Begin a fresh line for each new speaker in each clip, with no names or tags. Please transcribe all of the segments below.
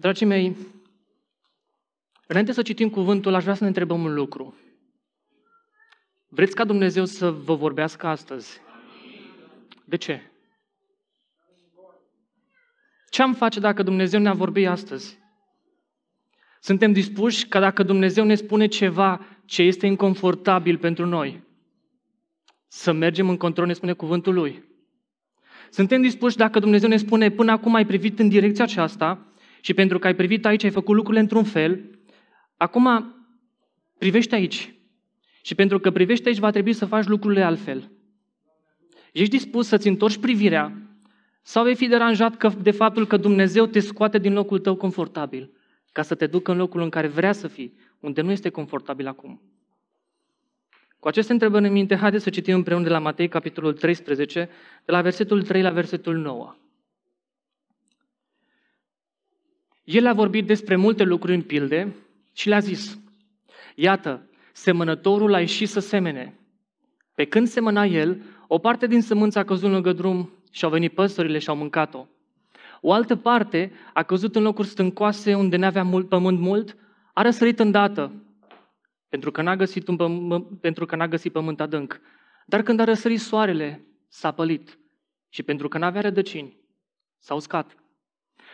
Dragii mei, înainte să citim cuvântul, aș vrea să ne întrebăm un lucru. Vreți ca Dumnezeu să vă vorbească astăzi? De ce? Ce am face dacă Dumnezeu ne-a vorbit astăzi? Suntem dispuși ca dacă Dumnezeu ne spune ceva ce este inconfortabil pentru noi, să mergem în control, ne spune cuvântul Lui. Suntem dispuși dacă Dumnezeu ne spune până acum ai privit în direcția aceasta și pentru că ai privit aici, ai făcut lucrurile într-un fel, acum privește aici. Și pentru că privește aici, va trebui să faci lucrurile altfel. Ești dispus să-ți întorci privirea sau vei fi deranjat că, de faptul că Dumnezeu te scoate din locul tău confortabil ca să te ducă în locul în care vrea să fii, unde nu este confortabil acum. Cu aceste întrebări în minte, haideți să citim împreună de la Matei, capitolul 13, de la versetul 3 la versetul 9. El a vorbit despre multe lucruri în pilde și le-a zis, Iată, semănătorul a ieșit să semene. Pe când semăna el, o parte din sămânță a căzut lângă drum și au venit păsările și au mâncat-o. O altă parte a căzut în locuri stâncoase unde nu avea mult, pământ mult, a răsărit îndată, pentru că n-a găsit, un pământ, pentru că n-a găsit pământ adânc. Dar când a răsărit soarele, s-a pălit și pentru că n-avea rădăcini, s-a uscat.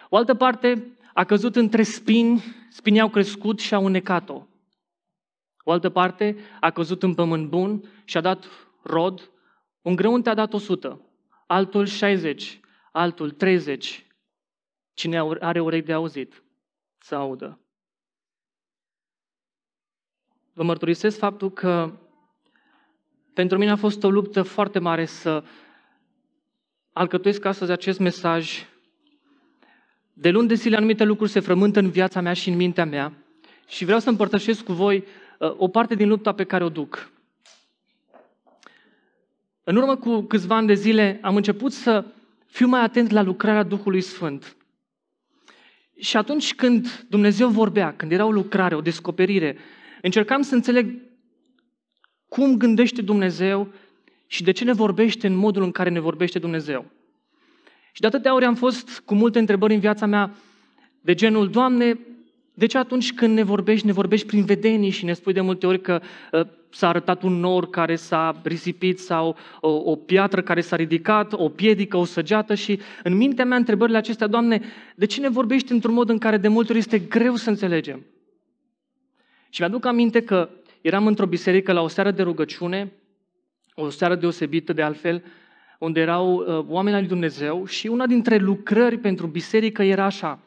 O altă parte a căzut între spini, spinii au crescut și au înnecat-o. O altă parte a căzut în pământ bun și a dat rod, un grăunte a dat 100, altul 60, altul 30. Cine are urechi de auzit, să audă. Vă mărturisesc faptul că pentru mine a fost o luptă foarte mare să alcătuiesc astăzi acest mesaj. De luni de zile anumite lucruri se frământă în viața mea și în mintea mea și vreau să împărtășesc cu voi uh, o parte din lupta pe care o duc. În urmă cu câțiva ani de zile am început să fiu mai atent la lucrarea Duhului Sfânt. Și atunci când Dumnezeu vorbea, când era o lucrare, o descoperire, încercam să înțeleg cum gândește Dumnezeu și de ce ne vorbește în modul în care ne vorbește Dumnezeu. Și de atâtea ori am fost cu multe întrebări în viața mea de genul, Doamne, de ce atunci când ne vorbești, ne vorbești prin vedenii și ne spui de multe ori că uh, s-a arătat un nor care s-a risipit sau o, o piatră care s-a ridicat, o piedică, o săgeată și în mintea mea întrebările acestea, Doamne, de ce ne vorbești într-un mod în care de multe ori este greu să înțelegem? Și mi-aduc aminte că eram într-o biserică la o seară de rugăciune, o seară deosebită de altfel, unde erau uh, oameni al lui Dumnezeu și una dintre lucrări pentru biserică era așa.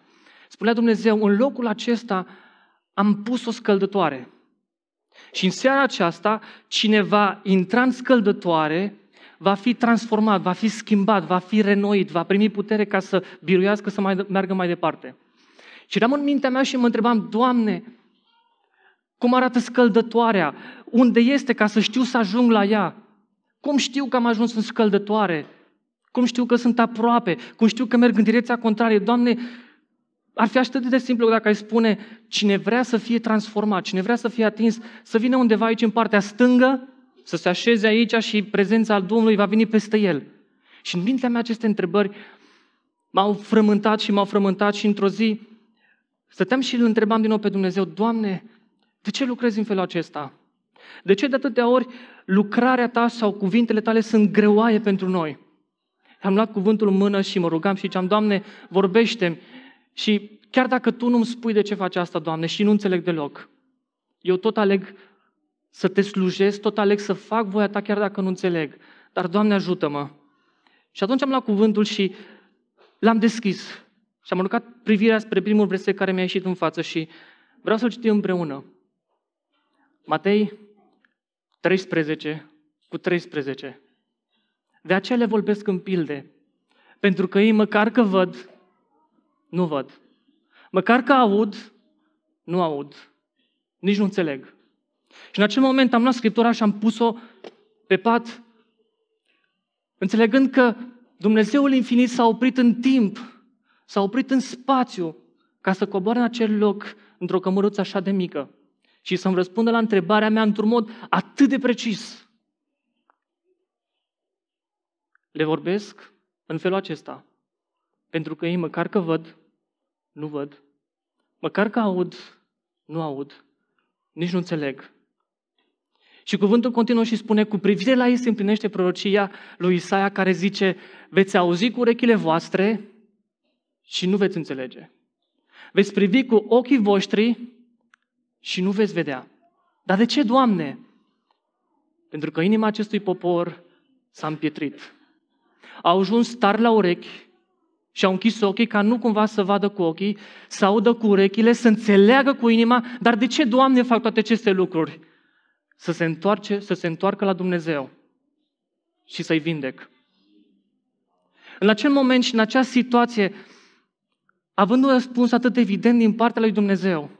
Spunea Dumnezeu, în locul acesta am pus o scăldătoare. Și în seara aceasta, cine va intra în scăldătoare va fi transformat, va fi schimbat, va fi renoit, va primi putere ca să biruiască, să mai, meargă mai departe. Și eram în mintea mea și mă întrebam, Doamne, cum arată scăldătoarea? Unde este ca să știu să ajung la ea? Cum știu că am ajuns în scăldătoare? Cum știu că sunt aproape? Cum știu că merg în direcția contrarie? Doamne, ar fi atât de simplu dacă ai spune, cine vrea să fie transformat, cine vrea să fie atins, să vină undeva aici în partea stângă, să se așeze aici și prezența al Domnului va veni peste el. Și în mintea mea aceste întrebări m-au frământat și m-au frământat și într-o zi stăteam și îl întrebam din nou pe Dumnezeu, Doamne, de ce lucrezi în felul acesta? De ce de atâtea ori lucrarea ta sau cuvintele tale sunt greoaie pentru noi? Am luat cuvântul în mână și mă rugam și ziceam, Doamne, vorbește și chiar dacă Tu nu-mi spui de ce faci asta, Doamne, și nu înțeleg deloc, eu tot aleg să te slujesc, tot aleg să fac voia Ta chiar dacă nu înțeleg. Dar, Doamne, ajută-mă! Și atunci am luat cuvântul și l-am deschis. Și am aruncat privirea spre primul verset care mi-a ieșit în față și vreau să-l citim împreună. Matei 13 cu 13. De aceea le vorbesc în pilde, pentru că ei măcar că văd, nu văd. Măcar că aud, nu aud. Nici nu înțeleg. Și în acel moment am luat Scriptura și am pus-o pe pat, înțelegând că Dumnezeul infinit s-a oprit în timp, s-a oprit în spațiu, ca să coboare în acel loc, într-o cămăruță așa de mică și să-mi răspundă la întrebarea mea într-un mod atât de precis. Le vorbesc în felul acesta. Pentru că ei măcar că văd, nu văd, Măcar că aud, nu aud, nici nu înțeleg. Și cuvântul continuă și spune, cu privire la ei se împlinește prorocia lui Isaia care zice, veți auzi cu urechile voastre și nu veți înțelege. Veți privi cu ochii voștri și nu veți vedea. Dar de ce, Doamne? Pentru că inima acestui popor s-a împietrit. Au ajuns tari la urechi și au închis ochii ca nu cumva să vadă cu ochii, să audă cu urechile, să înțeleagă cu inima, dar de ce, Doamne, fac toate aceste lucruri? Să se, întoarce, să se întoarcă la Dumnezeu și să-i vindec. În acel moment și în acea situație, având un răspuns atât de evident din partea lui Dumnezeu,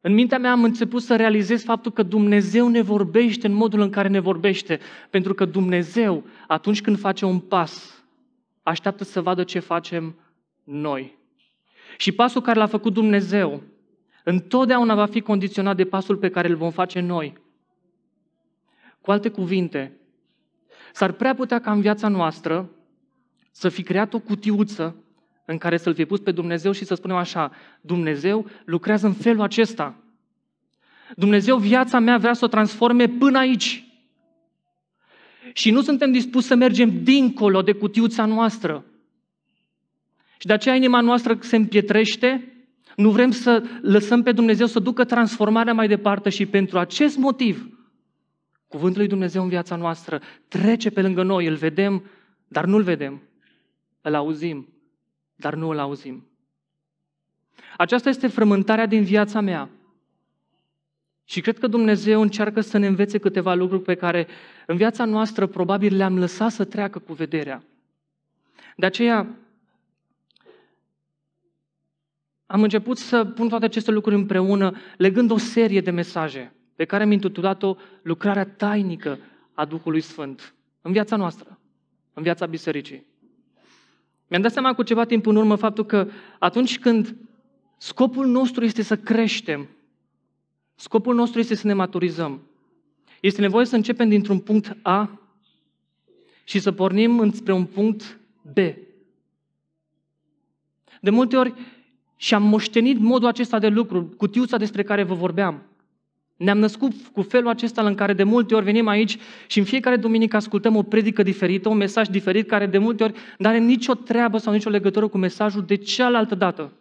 în mintea mea am început să realizez faptul că Dumnezeu ne vorbește în modul în care ne vorbește. Pentru că Dumnezeu, atunci când face un pas, așteaptă să vadă ce facem noi. Și pasul care l-a făcut Dumnezeu, întotdeauna va fi condiționat de pasul pe care îl vom face noi. Cu alte cuvinte, s-ar prea putea ca în viața noastră să fi creat o cutiuță în care să-L fi pus pe Dumnezeu și să spunem așa, Dumnezeu lucrează în felul acesta. Dumnezeu viața mea vrea să o transforme până aici. Și nu suntem dispuși să mergem dincolo de cutiuța noastră. Și de aceea inima noastră se împietrește, nu vrem să lăsăm pe Dumnezeu să ducă transformarea mai departe și pentru acest motiv, cuvântul lui Dumnezeu în viața noastră trece pe lângă noi, îl vedem, dar nu-l vedem, îl auzim, dar nu îl auzim. Aceasta este frământarea din viața mea. Și cred că Dumnezeu încearcă să ne învețe câteva lucruri pe care în viața noastră probabil le-am lăsat să treacă cu vederea. De aceea am început să pun toate aceste lucruri împreună, legând o serie de mesaje pe care am intitulat-o Lucrarea tainică a Duhului Sfânt în viața noastră, în viața bisericii. Mi-am dat seama cu ceva timp în urmă faptul că atunci când scopul nostru este să creștem, scopul nostru este să ne maturizăm, este nevoie să începem dintr-un punct A și să pornim spre un punct B. De multe ori și am moștenit modul acesta de lucru, cutiuța despre care vă vorbeam. Ne-am născut cu felul acesta în care de multe ori venim aici și în fiecare duminică ascultăm o predică diferită, un mesaj diferit, care de multe ori nu are nicio treabă sau nicio legătură cu mesajul de cealaltă dată.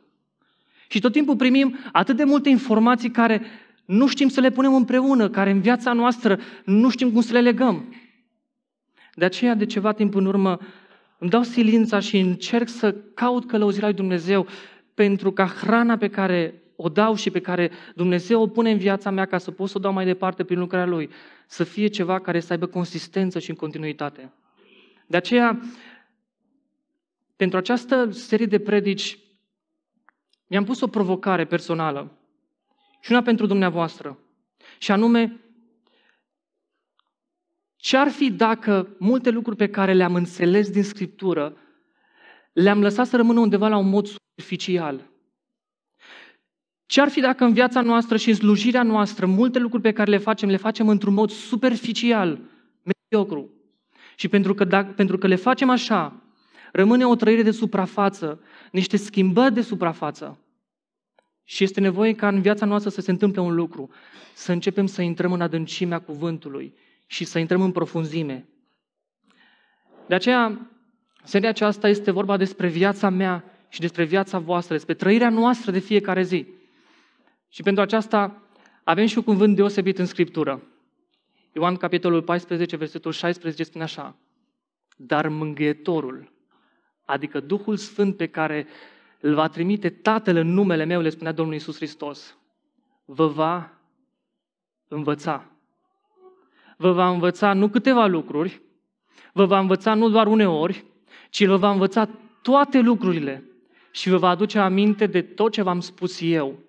Și tot timpul primim atât de multe informații care nu știm să le punem împreună, care în viața noastră nu știm cum să le legăm. De aceea, de ceva timp în urmă, îmi dau silința și încerc să caut călăuzirea lui Dumnezeu pentru ca hrana pe care o dau și pe care Dumnezeu o pune în viața mea ca să pot să o dau mai departe prin lucrarea Lui, să fie ceva care să aibă consistență și în continuitate. De aceea, pentru această serie de predici, mi-am pus o provocare personală și una pentru dumneavoastră. Și anume, ce ar fi dacă multe lucruri pe care le-am înțeles din Scriptură le-am lăsat să rămână undeva la un mod superficial? Ce ar fi dacă în viața noastră și în slujirea noastră multe lucruri pe care le facem, le facem într-un mod superficial, mediocru? Și pentru că, dacă, pentru că le facem așa, rămâne o trăire de suprafață, niște schimbări de suprafață. Și este nevoie ca în viața noastră să se întâmple un lucru, să începem să intrăm în adâncimea cuvântului și să intrăm în profunzime. De aceea, seria aceasta este vorba despre viața mea și despre viața voastră, despre trăirea noastră de fiecare zi. Și pentru aceasta avem și un cuvânt deosebit în Scriptură. Ioan, capitolul 14, versetul 16, spune așa. Dar mângâietorul, adică Duhul Sfânt pe care îl va trimite Tatăl în numele meu, le spunea Domnul Iisus Hristos, vă va învăța. Vă va învăța nu câteva lucruri, vă va învăța nu doar uneori, ci vă va învăța toate lucrurile și vă va aduce aminte de tot ce v-am spus eu.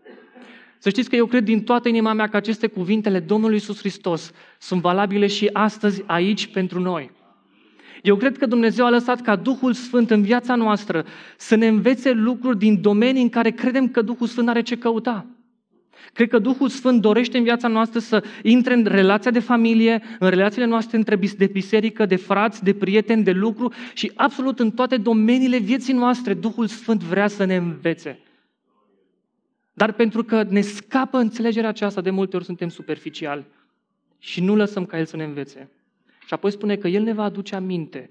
Să știți că eu cred din toată inima mea că aceste cuvintele Domnului Iisus Hristos sunt valabile și astăzi aici pentru noi. Eu cred că Dumnezeu a lăsat ca Duhul Sfânt în viața noastră să ne învețe lucruri din domenii în care credem că Duhul Sfânt are ce căuta. Cred că Duhul Sfânt dorește în viața noastră să intre în relația de familie, în relațiile noastre între de biserică, de frați, de prieteni, de lucru și absolut în toate domeniile vieții noastre Duhul Sfânt vrea să ne învețe. Dar pentru că ne scapă înțelegerea aceasta, de multe ori suntem superficiali și nu lăsăm ca El să ne învețe. Și apoi spune că El ne va aduce aminte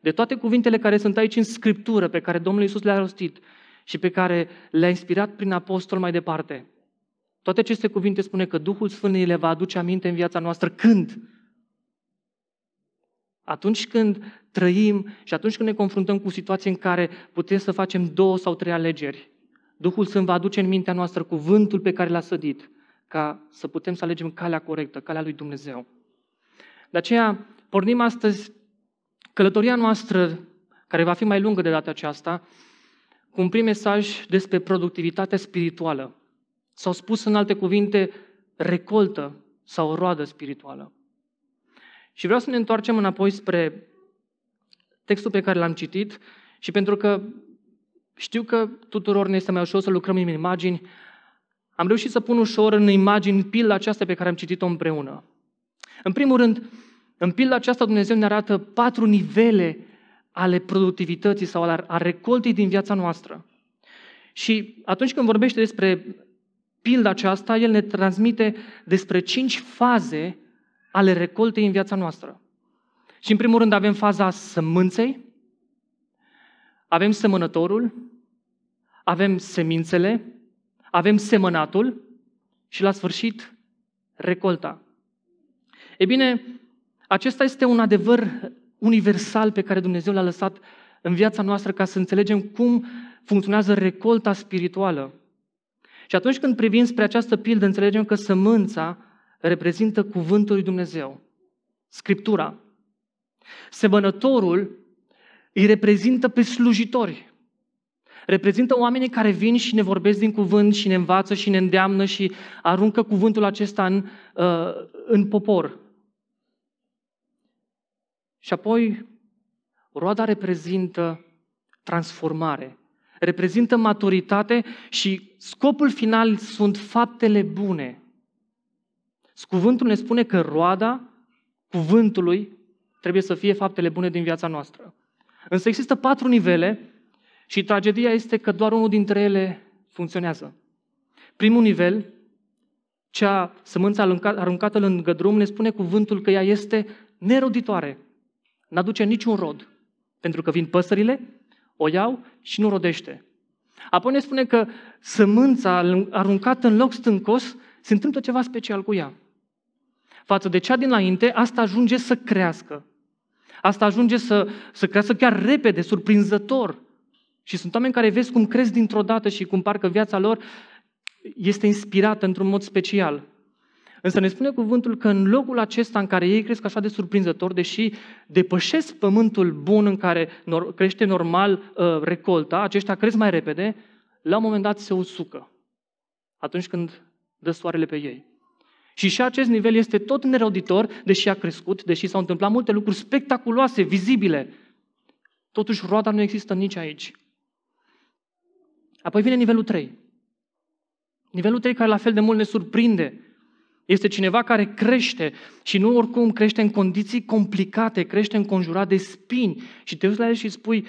de toate cuvintele care sunt aici în Scriptură, pe care Domnul Iisus le-a rostit și pe care le-a inspirat prin apostol mai departe. Toate aceste cuvinte spune că Duhul Sfânt le va aduce aminte în viața noastră. Când? Atunci când trăim și atunci când ne confruntăm cu situații în care putem să facem două sau trei alegeri, Duhul Sfânt va aduce în mintea noastră cuvântul pe care l-a sădit, ca să putem să alegem calea corectă, calea lui Dumnezeu. De aceea, pornim astăzi călătoria noastră, care va fi mai lungă de data aceasta, cu un prim mesaj despre productivitatea spirituală. S-au spus în alte cuvinte, recoltă sau roadă spirituală. Și vreau să ne întoarcem înapoi spre textul pe care l-am citit și pentru că știu că tuturor ne este mai ușor să lucrăm în imagini, am reușit să pun ușor în imagini pilda aceasta pe care am citit-o împreună. În primul rând, în pilda aceasta Dumnezeu ne arată patru nivele ale productivității sau a recoltei din viața noastră. Și atunci când vorbește despre pilda aceasta, El ne transmite despre cinci faze ale recoltei în viața noastră. Și în primul rând avem faza sămânței, avem semănătorul, avem semințele, avem semănatul și la sfârșit recolta. E bine, acesta este un adevăr universal pe care Dumnezeu l-a lăsat în viața noastră ca să înțelegem cum funcționează recolta spirituală. Și atunci când privim spre această pildă, înțelegem că sămânța reprezintă cuvântul lui Dumnezeu, Scriptura. Semănătorul îi reprezintă pe slujitori. Reprezintă oamenii care vin și ne vorbesc din cuvânt și ne învață și ne îndeamnă și aruncă cuvântul acesta în, uh, în popor. Și apoi, roada reprezintă transformare, reprezintă maturitate și scopul final sunt faptele bune. Cuvântul ne spune că roada cuvântului trebuie să fie faptele bune din viața noastră. Însă există patru nivele și tragedia este că doar unul dintre ele funcționează. Primul nivel, cea sămânța aruncată lângă drum, ne spune cuvântul că ea este neroditoare. N-aduce niciun rod. Pentru că vin păsările, o iau și nu rodește. Apoi ne spune că sămânța aruncată în loc stâncos se întâmplă ceva special cu ea. Față de cea dinainte, asta ajunge să crească. Asta ajunge să, să crească chiar repede, surprinzător. Și sunt oameni care vezi cum cresc dintr-o dată și cum parcă viața lor este inspirată într-un mod special. Însă ne spune cuvântul că în locul acesta în care ei cresc așa de surprinzător, deși depășesc pământul bun în care crește normal uh, recolta, aceștia cresc mai repede, la un moment dat se usucă. Atunci când dă soarele pe ei. Și și acest nivel este tot neroditor, deși a crescut, deși s-au întâmplat multe lucruri spectaculoase, vizibile. Totuși, roada nu există nici aici. Apoi vine nivelul 3. Nivelul 3 care la fel de mult ne surprinde. Este cineva care crește și nu oricum crește în condiții complicate, crește înconjurat de spini și te uiți la el și spui,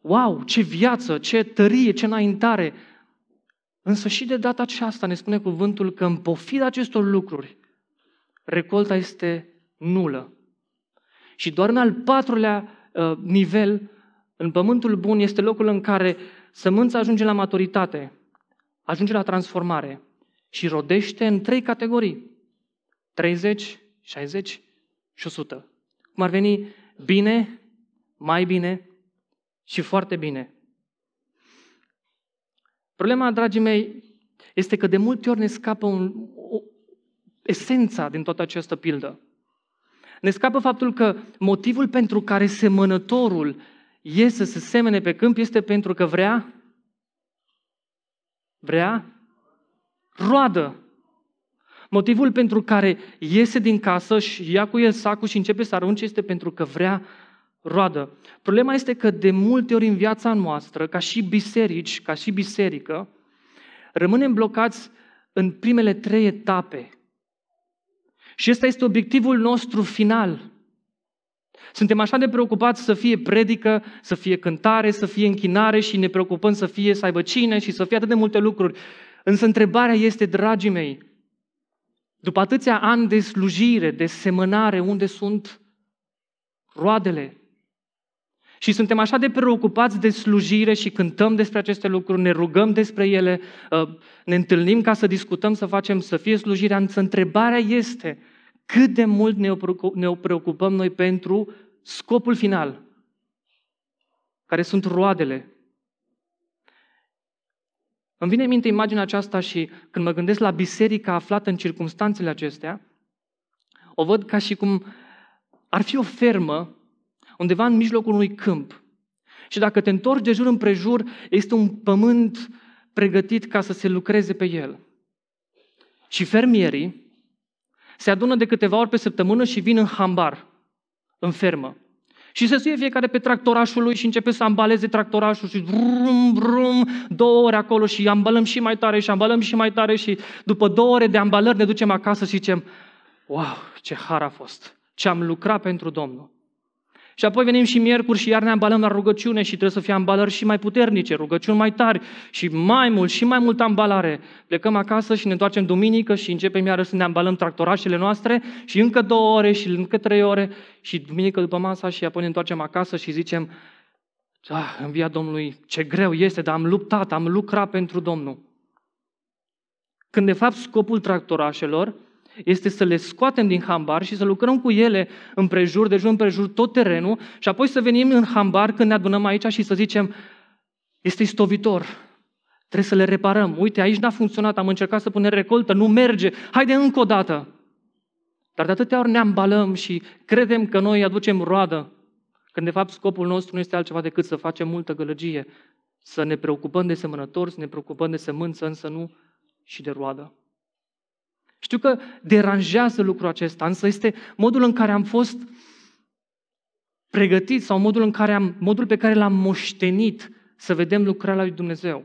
wow, ce viață, ce tărie, ce înaintare. Însă și de data aceasta ne spune cuvântul că în pofida acestor lucruri, recolta este nulă. Și doar în al patrulea uh, nivel, în pământul bun, este locul în care sămânța ajunge la maturitate, ajunge la transformare și rodește în trei categorii. 30, 60 și 100. Cum ar veni bine, mai bine și foarte bine. Problema, dragii mei, este că de multe ori ne scapă un, o, esența din toată această pildă. Ne scapă faptul că motivul pentru care semănătorul iese să semene pe câmp este pentru că vrea vrea roadă. Motivul pentru care iese din casă și ia cu el sacul și începe să arunce este pentru că vrea roadă. Problema este că de multe ori în viața noastră, ca și biserici, ca și biserică, rămânem blocați în primele trei etape. Și ăsta este obiectivul nostru final. Suntem așa de preocupați să fie predică, să fie cântare, să fie închinare și ne preocupăm să fie să aibă cine și să fie atât de multe lucruri. Însă întrebarea este, dragii mei, după atâția ani de slujire, de semănare, unde sunt roadele? Și suntem așa de preocupați de slujire și cântăm despre aceste lucruri, ne rugăm despre ele, uh, ne întâlnim ca să discutăm, să facem, să fie slujirea. Însă întrebarea este cât de mult ne preocupăm noi pentru scopul final, care sunt roadele. Îmi vine în minte imaginea aceasta și când mă gândesc la biserica aflată în circunstanțele acestea, o văd ca și cum ar fi o fermă undeva în mijlocul unui câmp. Și dacă te întorci de jur împrejur, este un pământ pregătit ca să se lucreze pe el. Și fermierii se adună de câteva ori pe săptămână și vin în hambar, în fermă. Și se suie fiecare pe tractorașul lui și începe să ambaleze tractorașul și vrum, vrum, două ore acolo și ambalăm și mai tare și ambalăm și mai tare și după două ore de ambalări ne ducem acasă și zicem, wow, ce har a fost, ce am lucrat pentru Domnul. Și apoi venim și miercuri și iar ne ambalăm la rugăciune și trebuie să fie ambalări și mai puternice, rugăciuni mai tari și mai mult și mai multă ambalare. Plecăm acasă și ne întoarcem duminică și începem iară să ne ambalăm tractorașele noastre și încă două ore și încă trei ore și duminică după masa și apoi ne întoarcem acasă și zicem ah, în via Domnului, ce greu este, dar am luptat, am lucrat pentru Domnul. Când de fapt scopul tractorașelor este să le scoatem din hambar și să lucrăm cu ele împrejur, de jur împrejur, tot terenul și apoi să venim în hambar când ne adunăm aici și să zicem, este istovitor, trebuie să le reparăm. Uite, aici n-a funcționat, am încercat să punem recoltă, nu merge, haide încă o dată. Dar de atâtea ori ne ambalăm și credem că noi aducem roadă, când de fapt scopul nostru nu este altceva decât să facem multă gălăgie, să ne preocupăm de semănători, să ne preocupăm de semânță, însă nu și de roadă. Știu că deranjează lucrul acesta, însă este modul în care am fost pregătit sau modul, în care am, modul pe care l-am moștenit să vedem lucrarea lui Dumnezeu.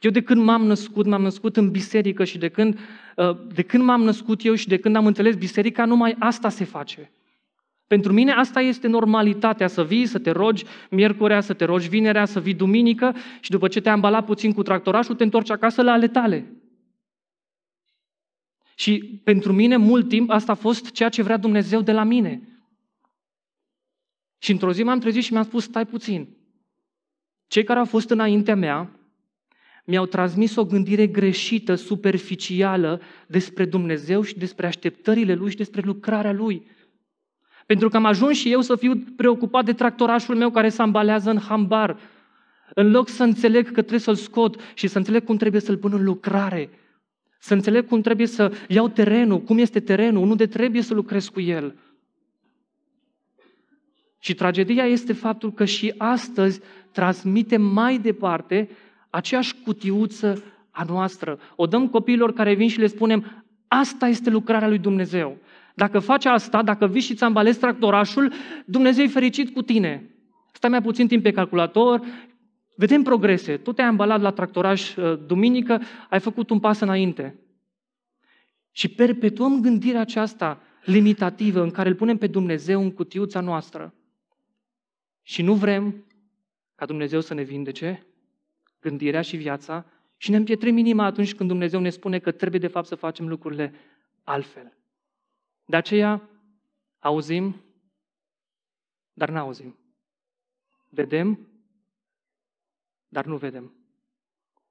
Eu de când m-am născut, m-am născut în biserică și de când, uh, de când m-am născut eu și de când am înțeles biserica, numai asta se face. Pentru mine asta este normalitatea, să vii, să te rogi miercurea, să te rogi vinerea, să vii duminică și după ce te-ai ambalat puțin cu tractorașul, te întorci acasă la ale tale. Și pentru mine, mult timp, asta a fost ceea ce vrea Dumnezeu de la mine. Și într-o zi m-am trezit și mi-am spus, stai puțin. Cei care au fost înaintea mea mi-au transmis o gândire greșită, superficială despre Dumnezeu și despre așteptările Lui și despre lucrarea Lui. Pentru că am ajuns și eu să fiu preocupat de tractorașul meu care se ambalează în hambar, în loc să înțeleg că trebuie să-l scot și să înțeleg cum trebuie să-l pun în lucrare. Să înțeleg cum trebuie să iau terenul, cum este terenul, unde trebuie să lucrez cu el. Și tragedia este faptul că și astăzi transmitem mai departe aceeași cutiuță a noastră. O dăm copiilor care vin și le spunem, asta este lucrarea lui Dumnezeu. Dacă faci asta, dacă vii și ți ambalezi tractorașul, Dumnezeu e fericit cu tine. Stai mai puțin timp pe calculator, Vedem progrese. Tu te-ai ambalat la tractoraș uh, duminică, ai făcut un pas înainte. Și perpetuăm gândirea aceasta limitativă în care îl punem pe Dumnezeu în cutiuța noastră. Și nu vrem ca Dumnezeu să ne vindece gândirea și viața și ne împietrim inima atunci când Dumnezeu ne spune că trebuie de fapt să facem lucrurile altfel. De aceea auzim, dar nu auzim. Vedem, dar nu vedem.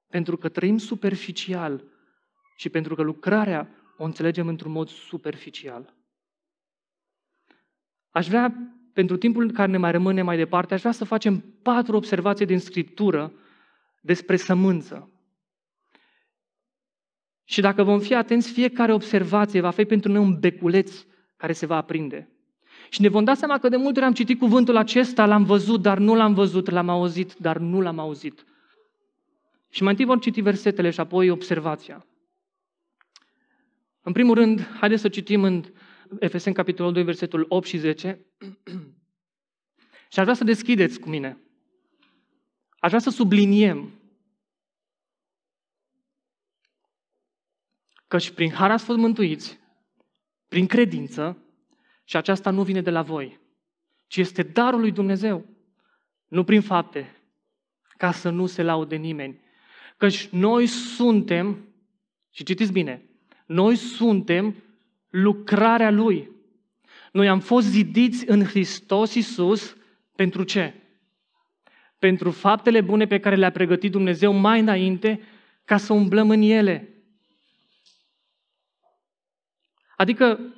Pentru că trăim superficial și pentru că lucrarea o înțelegem într-un mod superficial. Aș vrea, pentru timpul care ne mai rămâne mai departe, aș vrea să facem patru observații din Scriptură despre sămânță. Și dacă vom fi atenți, fiecare observație va fi pentru noi un beculeț care se va aprinde. Și ne vom da seama că de multe ori am citit cuvântul acesta, l-am văzut, dar nu l-am văzut, l-am auzit, dar nu l-am auzit. Și mai întâi vom citi versetele și apoi observația. În primul rând, haideți să citim în Efeseni, capitolul 2, versetul 8 și 10. și aș vrea să deschideți cu mine. Aș vrea să subliniem că și prin har ați fost mântuiți, prin credință, și aceasta nu vine de la voi, ci este darul lui Dumnezeu, nu prin fapte, ca să nu se laude nimeni. Căci noi suntem, și citiți bine, noi suntem lucrarea Lui. Noi am fost zidiți în Hristos Iisus pentru ce? Pentru faptele bune pe care le-a pregătit Dumnezeu mai înainte ca să umblăm în ele. Adică,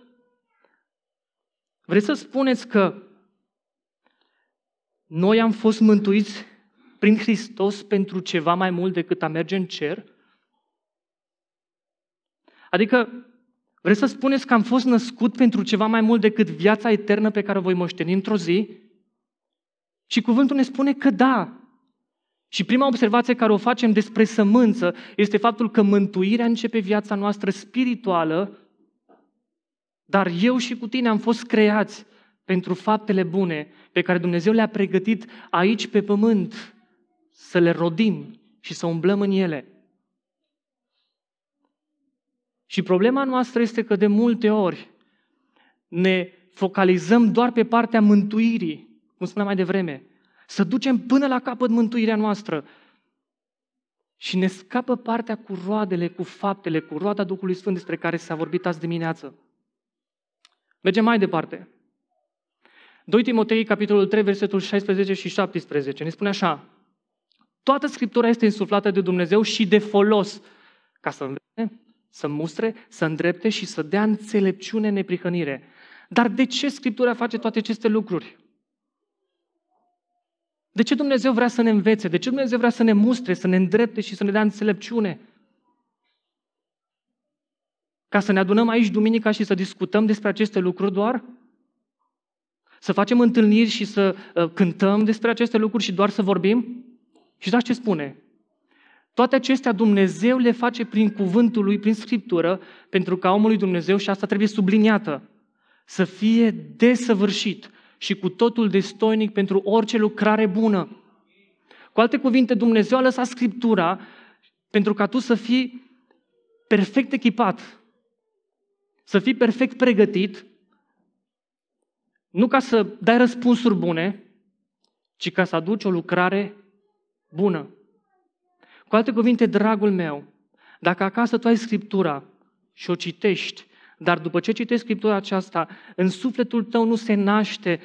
vreți să spuneți că noi am fost mântuiți prin Hristos pentru ceva mai mult decât a merge în cer? Adică, vreți să spuneți că am fost născut pentru ceva mai mult decât viața eternă pe care o voi moșteni într-o zi? Și cuvântul ne spune că da. Și prima observație care o facem despre sămânță este faptul că mântuirea începe viața noastră spirituală, dar eu și cu tine am fost creați pentru faptele bune pe care Dumnezeu le-a pregătit aici pe pământ, să le rodim și să umblăm în ele. Și problema noastră este că de multe ori ne focalizăm doar pe partea mântuirii, cum spuneam mai devreme, să ducem până la capăt mântuirea noastră. Și ne scapă partea cu roadele, cu faptele, cu roada Duhului Sfânt despre care s-a vorbit azi dimineață. Mergem mai departe. 2 Timotei, capitolul 3, versetul 16 și 17, ne spune așa. Toată Scriptura este insuflată de Dumnezeu și de folos ca să învețe, să mustre, să îndrepte și să dea înțelepciune, neprihănire. Dar de ce Scriptura face toate aceste lucruri? De ce Dumnezeu vrea să ne învețe? De ce Dumnezeu vrea să ne mustre, să ne îndrepte și să ne dea înțelepciune? Ca să ne adunăm aici duminica și să discutăm despre aceste lucruri doar? Să facem întâlniri și să uh, cântăm despre aceste lucruri și doar să vorbim? Și dați ce spune? Toate acestea Dumnezeu le face prin cuvântul lui, prin Scriptură, pentru ca omul lui Dumnezeu, și asta trebuie subliniată, să fie desăvârșit și cu totul destoinic pentru orice lucrare bună. Cu alte cuvinte, Dumnezeu a lăsat Scriptura pentru ca tu să fii perfect echipat, să fii perfect pregătit, nu ca să dai răspunsuri bune, ci ca să aduci o lucrare bună. Cu alte cuvinte, dragul meu, dacă acasă tu ai Scriptura și o citești, dar după ce citești Scriptura aceasta, în sufletul tău nu se naște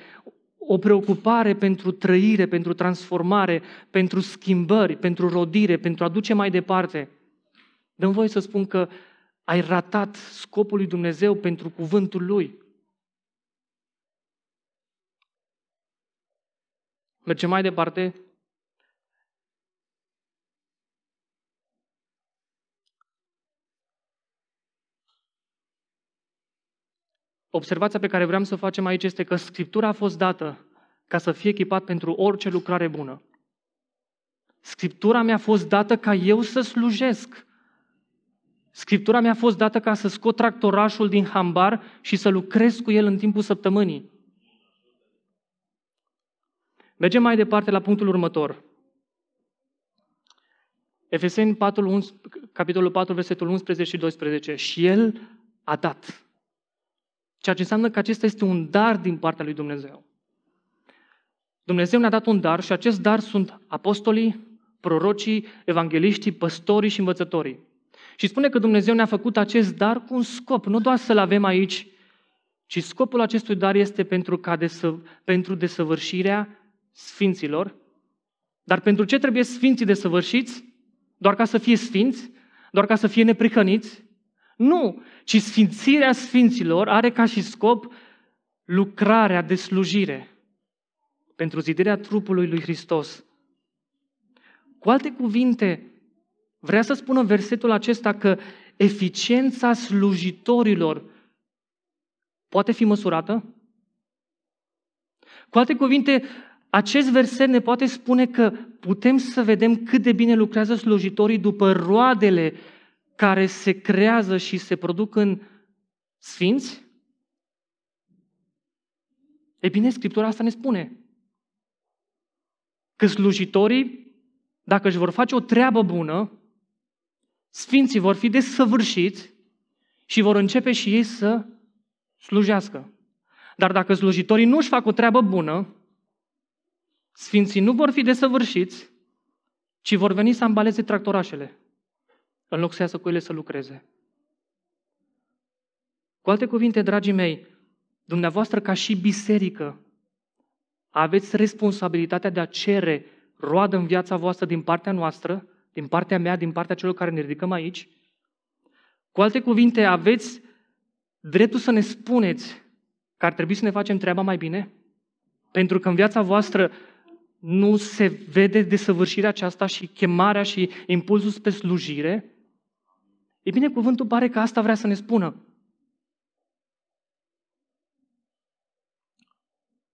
o preocupare pentru trăire, pentru transformare, pentru schimbări, pentru rodire, pentru a duce mai departe, dăm voie să spun că ai ratat scopul lui Dumnezeu pentru cuvântul Lui. Mergem mai departe. Observația pe care vreau să o facem aici este că Scriptura a fost dată ca să fie echipat pentru orice lucrare bună. Scriptura mi-a fost dată ca eu să slujesc. Scriptura mi-a fost dată ca să scot tractorașul din hambar și să lucrez cu el în timpul săptămânii. Mergem mai departe la punctul următor. Efeseni 4, capitolul 4, versetul 11 și 12. Și El a dat. Ceea ce înseamnă că acesta este un dar din partea lui Dumnezeu. Dumnezeu ne-a dat un dar și acest dar sunt apostolii, prorocii, evangeliștii, păstorii și învățătorii. Și spune că Dumnezeu ne-a făcut acest dar cu un scop, nu doar să-l avem aici, ci scopul acestui dar este pentru, ca desă, pentru desăvârșirea sfinților. Dar pentru ce trebuie sfinții desăvârșiți? Doar ca să fie sfinți? Doar ca să fie neprihăniți? Nu, ci sfințirea sfinților are ca și scop lucrarea de slujire pentru zidirea trupului lui Hristos. Cu alte cuvinte, vrea să spună versetul acesta că eficiența slujitorilor poate fi măsurată? Cu alte cuvinte, acest verset ne poate spune că putem să vedem cât de bine lucrează slujitorii după roadele care se creează și se produc în sfinți? E bine, Scriptura asta ne spune că slujitorii, dacă își vor face o treabă bună, sfinții vor fi desăvârșiți și vor începe și ei să slujească. Dar dacă slujitorii nu își fac o treabă bună, sfinții nu vor fi desăvârșiți, ci vor veni să ambaleze tractorașele, în loc să iasă cu ele să lucreze. Cu alte cuvinte, dragii mei, dumneavoastră ca și biserică, aveți responsabilitatea de a cere roadă în viața voastră din partea noastră, din partea mea, din partea celor care ne ridicăm aici. Cu alte cuvinte, aveți dreptul să ne spuneți că ar trebui să ne facem treaba mai bine? Pentru că în viața voastră nu se vede desăvârșirea aceasta și chemarea și impulsul spre slujire? E bine, cuvântul pare că asta vrea să ne spună.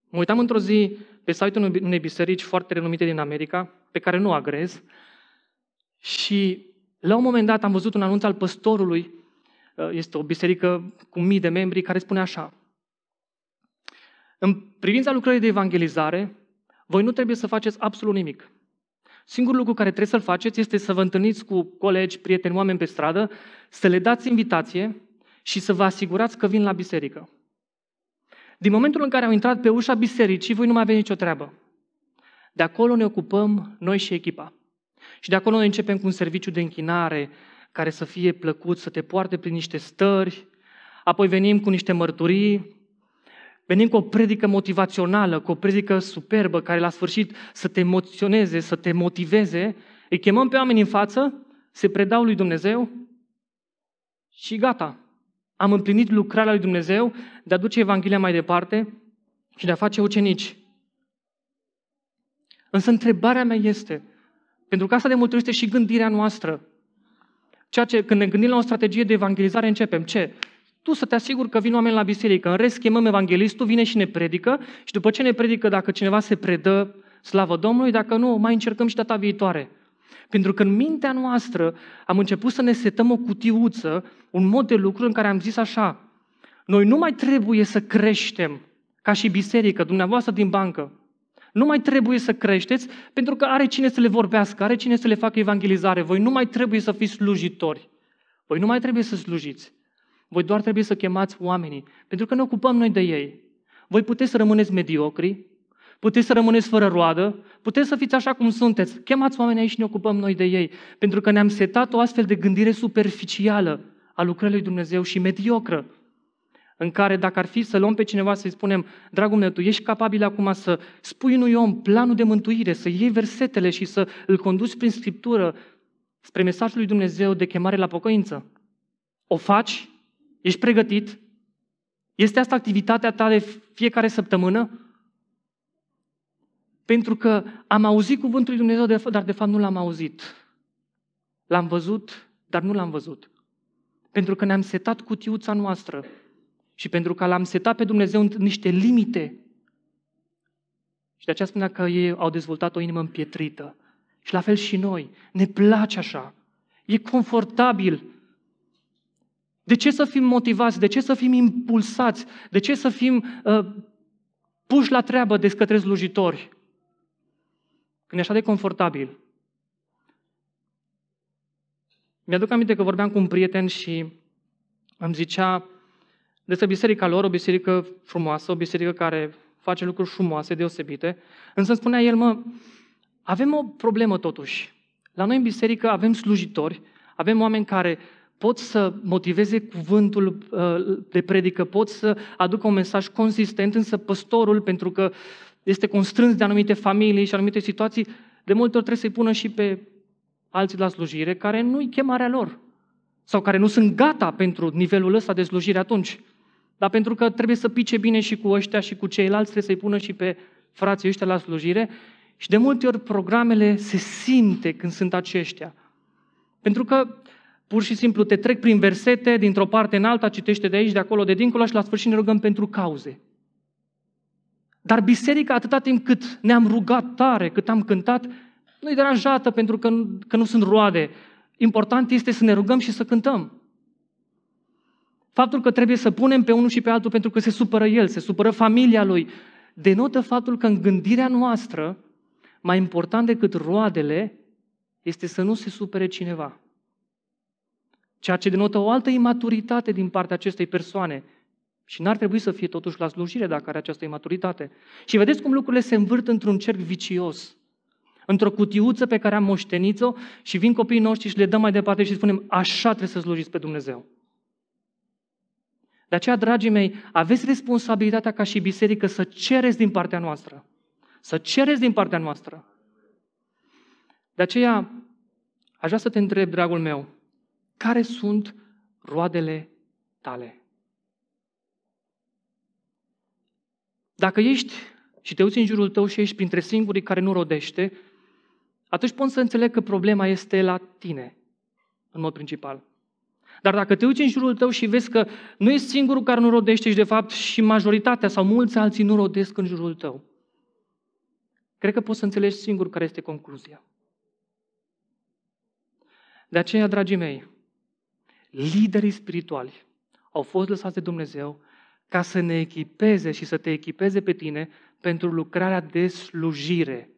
Mă uitam într-o zi pe site-ul unei biserici foarte renumite din America, pe care nu agrez, și la un moment dat am văzut un anunț al păstorului, uh, este o biserică cu mii de membri, care spune așa. În privința lucrării de evangelizare, voi nu trebuie să faceți absolut nimic. Singurul lucru care trebuie să-l faceți este să vă întâlniți cu colegi, prieteni, oameni pe stradă, să le dați invitație și să vă asigurați că vin la biserică. Din momentul în care au intrat pe ușa bisericii, voi nu mai aveți nicio treabă. De acolo ne ocupăm noi și echipa. Și de acolo noi începem cu un serviciu de închinare care să fie plăcut, să te poarte prin niște stări, apoi venim cu niște mărturii, venim cu o predică motivațională, cu o predică superbă care la sfârșit să te emoționeze, să te motiveze, îi chemăm pe oameni în față, se predau lui Dumnezeu și gata. Am împlinit lucrarea lui Dumnezeu de a duce Evanghelia mai departe și de a face ucenici. Însă întrebarea mea este, pentru că asta de multe ori este și gândirea noastră, ceea ce când ne gândim la o strategie de evangelizare începem, ce? Tu să te asiguri că vin oameni la biserică, în rest chemăm evanghelistul, vine și ne predică și după ce ne predică, dacă cineva se predă, slavă Domnului, dacă nu, mai încercăm și data viitoare. Pentru că în mintea noastră am început să ne setăm o cutiuță, un mod de lucru în care am zis așa, noi nu mai trebuie să creștem ca și biserică, dumneavoastră din bancă. Nu mai trebuie să creșteți pentru că are cine să le vorbească, are cine să le facă evangelizare. Voi nu mai trebuie să fiți slujitori. Voi nu mai trebuie să slujiți. Voi doar trebuie să chemați oamenii, pentru că ne ocupăm noi de ei. Voi puteți să rămâneți mediocri, puteți să rămâneți fără roadă, puteți să fiți așa cum sunteți. Chemați oamenii aici și ne ocupăm noi de ei, pentru că ne-am setat o astfel de gândire superficială a lucrării lui Dumnezeu și mediocră, în care dacă ar fi să luăm pe cineva să-i spunem, dragul meu, tu ești capabil acum să spui unui om planul de mântuire, să iei versetele și să îl conduci prin Scriptură spre mesajul lui Dumnezeu de chemare la pocăință. O faci? Ești pregătit? Este asta activitatea ta de fiecare săptămână? Pentru că am auzit cuvântul lui Dumnezeu, dar de fapt nu l-am auzit. L-am văzut, dar nu l-am văzut. Pentru că ne-am setat cutiuța noastră și pentru că l-am setat pe Dumnezeu în niște limite. Și de aceea spunea că ei au dezvoltat o inimă împietrită. Și la fel și noi. Ne place așa. E confortabil. De ce să fim motivați? De ce să fim impulsați? De ce să fim uh, puși la treabă de către slujitori? Când e așa de confortabil. Mi-aduc aminte că vorbeam cu un prieten și îmi zicea despre biserica lor, o biserică frumoasă, o biserică care face lucruri frumoase, deosebite, însă îmi spunea el, mă, avem o problemă totuși. La noi în biserică avem slujitori, avem oameni care pot să motiveze cuvântul uh, de predică, pot să aducă un mesaj consistent, însă păstorul, pentru că este constrâns de anumite familii și anumite situații, de multe ori trebuie să-i pună și pe alții la slujire care nu-i chemarea lor sau care nu sunt gata pentru nivelul ăsta de slujire atunci. Dar pentru că trebuie să pice bine și cu ăștia și cu ceilalți, trebuie să-i pună și pe frații ăștia la slujire și de multe ori programele se simte când sunt aceștia. Pentru că pur și simplu te trec prin versete, dintr-o parte în alta, citește de aici, de acolo, de dincolo și la sfârșit ne rugăm pentru cauze. Dar biserica, atâta timp cât ne-am rugat tare, cât am cântat, nu e deranjată pentru că, că nu sunt roade. Important este să ne rugăm și să cântăm. Faptul că trebuie să punem pe unul și pe altul pentru că se supără el, se supără familia lui, denotă faptul că în gândirea noastră, mai important decât roadele, este să nu se supere cineva. Ceea ce denotă o altă imaturitate din partea acestei persoane. Și n-ar trebui să fie totuși la slujire dacă are această imaturitate. Și vedeți cum lucrurile se învârt într-un cerc vicios. într-o cutiuță pe care am moștenit-o și vin copiii noștri și le dăm mai departe și spunem, așa trebuie să slujiți pe Dumnezeu. De aceea, dragii mei, aveți responsabilitatea ca și biserică să cereți din partea noastră. Să cereți din partea noastră. De aceea, aș vrea să te întreb, dragul meu, care sunt roadele tale? Dacă ești și te uiți în jurul tău și ești printre singurii care nu rodește, atunci poți să înțeleg că problema este la tine, în mod principal. Dar dacă te uiți în jurul tău și vezi că nu ești singurul care nu rodește și de fapt și majoritatea sau mulți alții nu rodesc în jurul tău, cred că poți să înțelegi singur care este concluzia. De aceea, dragii mei, liderii spirituali au fost lăsați de Dumnezeu ca să ne echipeze și să te echipeze pe tine pentru lucrarea de slujire.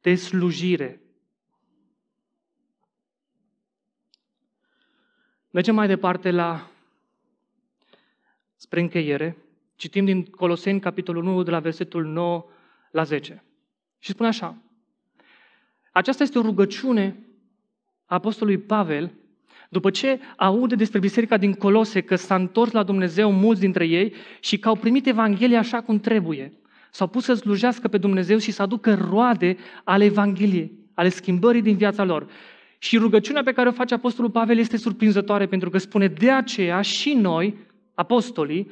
De slujire. Mergem mai departe la spre încheiere. Citim din Coloseni, capitolul 1, de la versetul 9 la 10. Și spune așa. Aceasta este o rugăciune a Apostolului Pavel după ce aude despre biserica din Colose că s-a întors la Dumnezeu mulți dintre ei și că au primit Evanghelia așa cum trebuie, s-au pus să slujească pe Dumnezeu și să aducă roade ale Evangheliei, ale schimbării din viața lor. Și rugăciunea pe care o face Apostolul Pavel este surprinzătoare pentru că spune de aceea și noi, apostolii,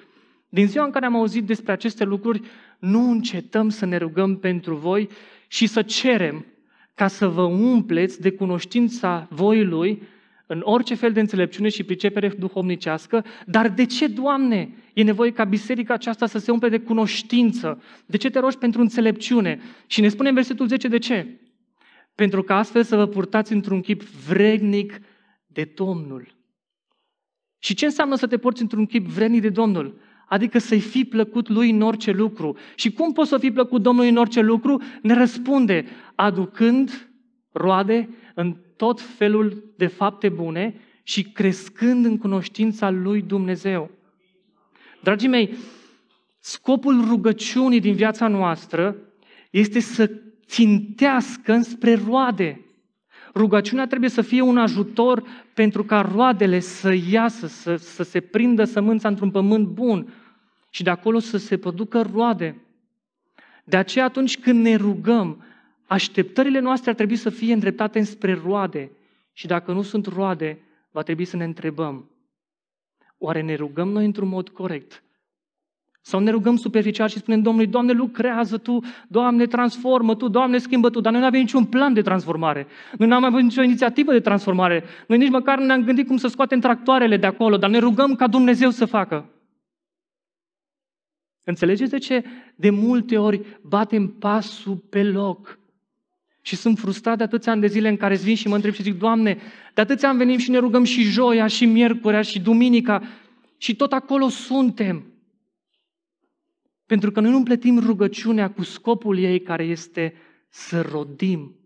din ziua în care am auzit despre aceste lucruri, nu încetăm să ne rugăm pentru voi și să cerem ca să vă umpleți de cunoștința voii Lui în orice fel de înțelepciune și pricepere duhovnicească, dar de ce, Doamne, e nevoie ca biserica aceasta să se umple de cunoștință? De ce te rogi pentru înțelepciune? Și ne spune în versetul 10 de ce? Pentru că astfel să vă purtați într-un chip vrednic de Domnul. Și ce înseamnă să te porți într-un chip vrednic de Domnul? Adică să-i fi plăcut lui în orice lucru. Și cum poți să fii plăcut Domnului în orice lucru? Ne răspunde, aducând roade în tot felul de fapte bune și crescând în cunoștința lui Dumnezeu. Dragii mei, scopul rugăciunii din viața noastră este să țintească înspre roade. Rugăciunea trebuie să fie un ajutor pentru ca roadele să iasă, să, să se prindă sămânța într-un pământ bun și de acolo să se producă roade. De aceea atunci când ne rugăm, Așteptările noastre ar trebui să fie îndreptate înspre roade și dacă nu sunt roade, va trebui să ne întrebăm, oare ne rugăm noi într-un mod corect? Sau ne rugăm superficial și spunem Domnului, Doamne, lucrează Tu, Doamne, transformă Tu, Doamne, schimbă Tu, dar noi nu avem niciun plan de transformare. Noi nu am avut nicio inițiativă de transformare. Noi nici măcar nu ne-am gândit cum să scoatem tractoarele de acolo, dar ne rugăm ca Dumnezeu să facă. Înțelegeți de ce de multe ori batem pasul pe loc? Și sunt frustrat de atâția ani de zile în care vin și mă întreb și zic, Doamne, de atâția ani venim și ne rugăm și joia, și miercurea, și duminica, și tot acolo suntem. Pentru că noi nu împletim rugăciunea cu scopul ei care este să rodim,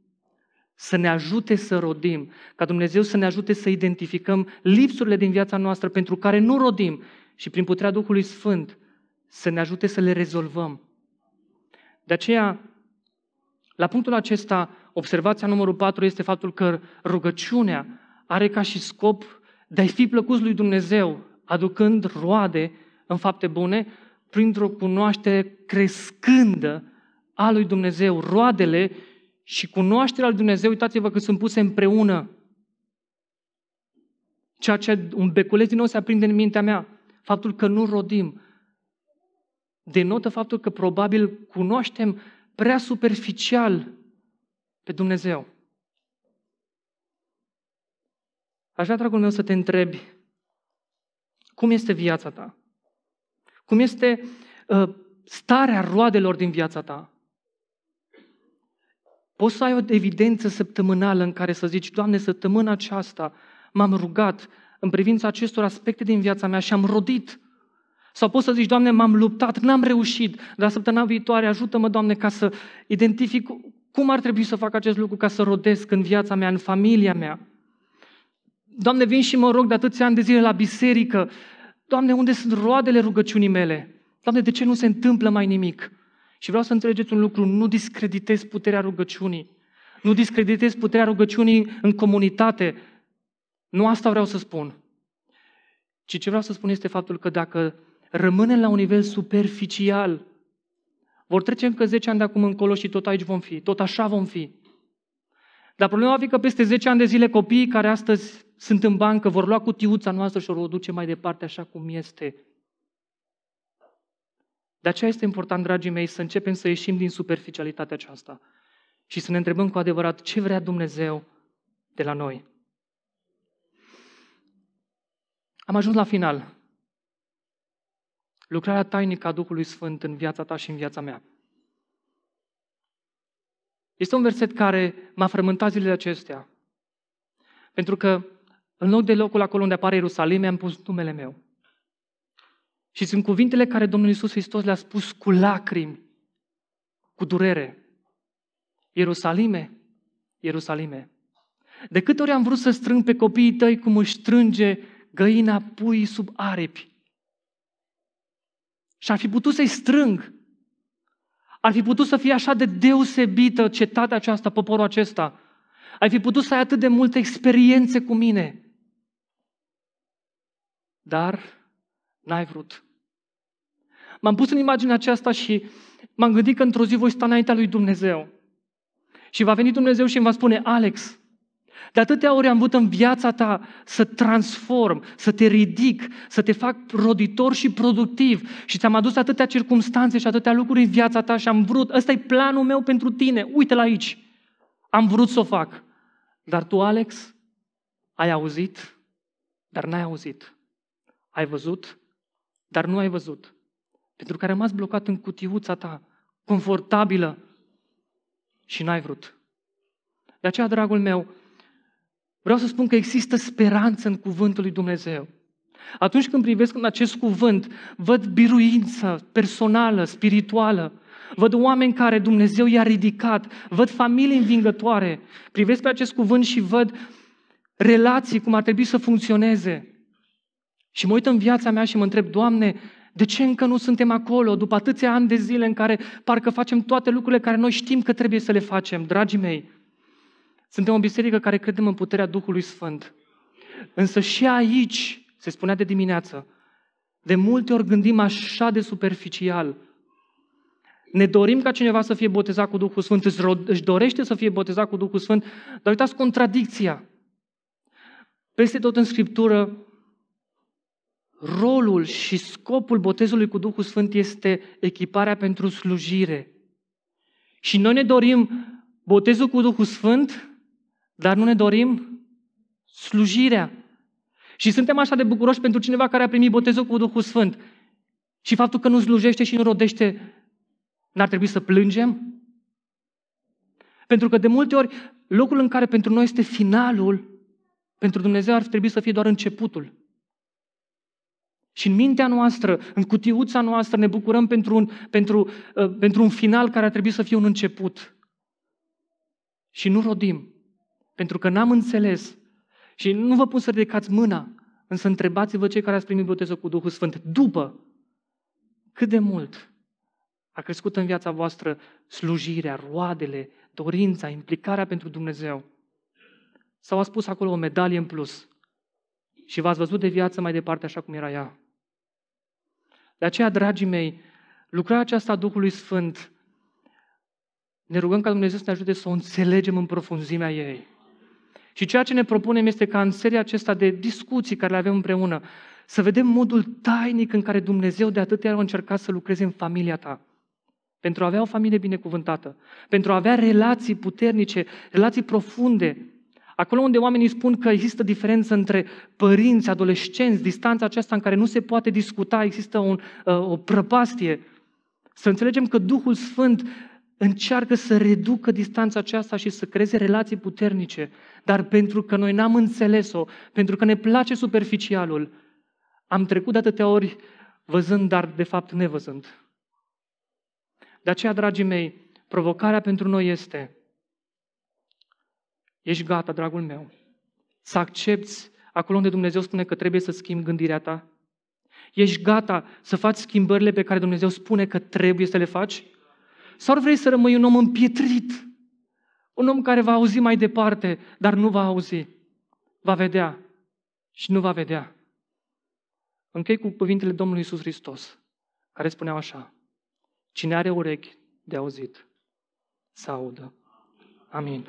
să ne ajute să rodim, ca Dumnezeu să ne ajute să identificăm lipsurile din viața noastră pentru care nu rodim și prin puterea Duhului Sfânt să ne ajute să le rezolvăm. De aceea, la punctul acesta, observația numărul 4 este faptul că rugăciunea are ca și scop de a fi plăcut lui Dumnezeu, aducând roade în fapte bune, printr-o cunoaștere crescândă a lui Dumnezeu. Roadele și cunoașterea lui Dumnezeu, uitați-vă că sunt puse împreună. Ceea ce un beculeț din nou se aprinde în mintea mea. Faptul că nu rodim denotă faptul că probabil cunoaștem prea superficial pe Dumnezeu. Aș vrea, dragul meu, să te întrebi cum este viața ta? Cum este uh, starea roadelor din viața ta? Poți să ai o evidență săptămânală în care să zici, Doamne, săptămâna aceasta m-am rugat în privința acestor aspecte din viața mea și am rodit sau poți să zici, Doamne, m-am luptat, n-am reușit, dar săptămâna viitoare ajută-mă, Doamne, ca să identific cum ar trebui să fac acest lucru ca să rodesc în viața mea, în familia mea. Doamne, vin și mă rog de atâția ani de zile la biserică. Doamne, unde sunt roadele rugăciunii mele? Doamne, de ce nu se întâmplă mai nimic? Și vreau să înțelegeți un lucru, nu discreditez puterea rugăciunii. nu discreditez puterea rugăciunii în comunitate. Nu asta vreau să spun. Ci ce vreau să spun este faptul că dacă rămânem la un nivel superficial, vor trece încă 10 ani de acum încolo și tot aici vom fi, tot așa vom fi. Dar problema va fi că peste 10 ani de zile copiii care astăzi sunt în bancă vor lua cutiuța noastră și o duce mai departe așa cum este. De aceea este important, dragii mei, să începem să ieșim din superficialitatea aceasta și să ne întrebăm cu adevărat ce vrea Dumnezeu de la noi. Am ajuns la final. Lucrarea tainică a Duhului Sfânt în viața ta și în viața mea. Este un verset care m-a frământat zilele acestea. Pentru că în loc de locul acolo unde apare Ierusalim, am pus numele meu. Și sunt cuvintele care Domnul Iisus Hristos le-a spus cu lacrimi, cu durere. Ierusalime, Ierusalime. De câte ori am vrut să strâng pe copiii tăi cum își strânge găina pui sub aripi. Și ar fi putut să-i strâng. Ar fi putut să fie așa de deosebită cetatea aceasta, poporul acesta. Ai fi putut să ai atât de multe experiențe cu mine. Dar n-ai vrut. M-am pus în imaginea aceasta și m-am gândit că într-o zi voi sta înaintea lui Dumnezeu. Și va veni Dumnezeu și îmi va spune, Alex, de atâtea ori am vrut în viața ta să transform, să te ridic, să te fac roditor și productiv și ți-am adus atâtea circunstanțe și atâtea lucruri în viața ta și am vrut, ăsta e planul meu pentru tine, uite-l aici. Am vrut să o fac. Dar tu, Alex, ai auzit, dar n-ai auzit. Ai văzut, dar nu ai văzut. Pentru că ai rămas blocat în cutiuța ta, confortabilă, și n-ai vrut. De aceea, dragul meu, vreau să spun că există speranță în cuvântul lui Dumnezeu. Atunci când privesc în acest cuvânt, văd biruință personală, spirituală, văd oameni care Dumnezeu i-a ridicat, văd familii învingătoare, privesc pe acest cuvânt și văd relații cum ar trebui să funcționeze. Și mă uit în viața mea și mă întreb, Doamne, de ce încă nu suntem acolo, după atâția ani de zile în care parcă facem toate lucrurile care noi știm că trebuie să le facem, dragii mei? Suntem o biserică care credem în puterea Duhului Sfânt. Însă și aici, se spunea de dimineață, de multe ori gândim așa de superficial. Ne dorim ca cineva să fie botezat cu Duhul Sfânt, își dorește să fie botezat cu Duhul Sfânt, dar uitați contradicția. Peste tot în Scriptură rolul și scopul botezului cu Duhul Sfânt este echiparea pentru slujire. Și noi ne dorim botezul cu Duhul Sfânt, dar nu ne dorim slujirea. Și suntem așa de bucuroși pentru cineva care a primit botezul cu Duhul Sfânt. Și faptul că nu slujește și nu rodește, n-ar trebui să plângem? Pentru că de multe ori locul în care pentru noi este finalul, pentru Dumnezeu ar trebui să fie doar începutul. Și în mintea noastră, în cutiuța noastră, ne bucurăm pentru un, pentru, uh, pentru un final care ar trebui să fie un început. Și nu rodim, pentru că n-am înțeles. Și nu vă pun să ridicați mâna, însă întrebați-vă cei care ați primit botezul cu Duhul Sfânt. După, cât de mult a crescut în viața voastră slujirea, roadele, dorința, implicarea pentru Dumnezeu. Sau a spus acolo o medalie în plus și v-ați văzut de viață mai departe așa cum era ea. De aceea, dragii mei, lucrarea aceasta a Duhului Sfânt, ne rugăm ca Dumnezeu să ne ajute să o înțelegem în profunzimea ei. Și ceea ce ne propunem este ca în seria aceasta de discuții care le avem împreună, să vedem modul tainic în care Dumnezeu de atâtea ori a încercat să lucreze în familia ta. Pentru a avea o familie binecuvântată, pentru a avea relații puternice, relații profunde, Acolo unde oamenii spun că există diferență între părinți, adolescenți, distanța aceasta în care nu se poate discuta, există un, uh, o prăpastie. Să înțelegem că Duhul Sfânt încearcă să reducă distanța aceasta și să creeze relații puternice. Dar pentru că noi n-am înțeles-o, pentru că ne place superficialul, am trecut de atâtea ori văzând, dar de fapt nevăzând. De aceea, dragii mei, provocarea pentru noi este Ești gata, dragul meu, să accepti acolo unde Dumnezeu spune că trebuie să schimbi gândirea ta? Ești gata să faci schimbările pe care Dumnezeu spune că trebuie să le faci? Sau vrei să rămâi un om împietrit? Un om care va auzi mai departe, dar nu va auzi. Va vedea și nu va vedea. Închei cu cuvintele Domnului Isus Hristos, care spuneau așa. Cine are urechi de auzit, să audă. Amin.